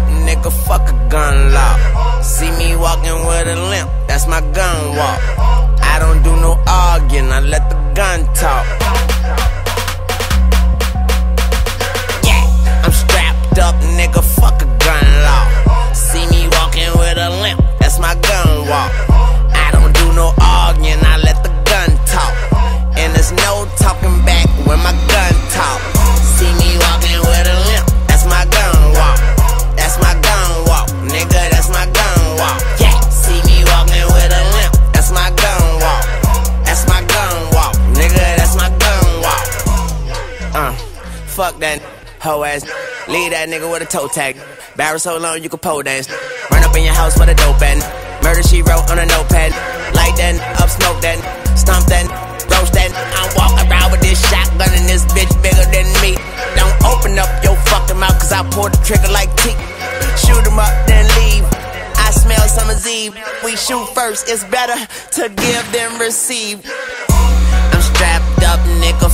up, nigga, fuck a gun law. See me walking with a limp, that's my gun fuck that hoe ass. Leave that nigga with a toe tag. Barrel so long you can pole dance. Run up in your house with a dope and murder she wrote on a notepad. Light that up, smoke that, stomp that, roast that. I'm walking around with this shotgun and this bitch bigger than me. Don't open up your fucking mouth cause I pull the trigger like teeth. Shoot 'em up, then leave. I smell summer's eve. We shoot first, it's better to give than receive. I'm strapped up, nigga,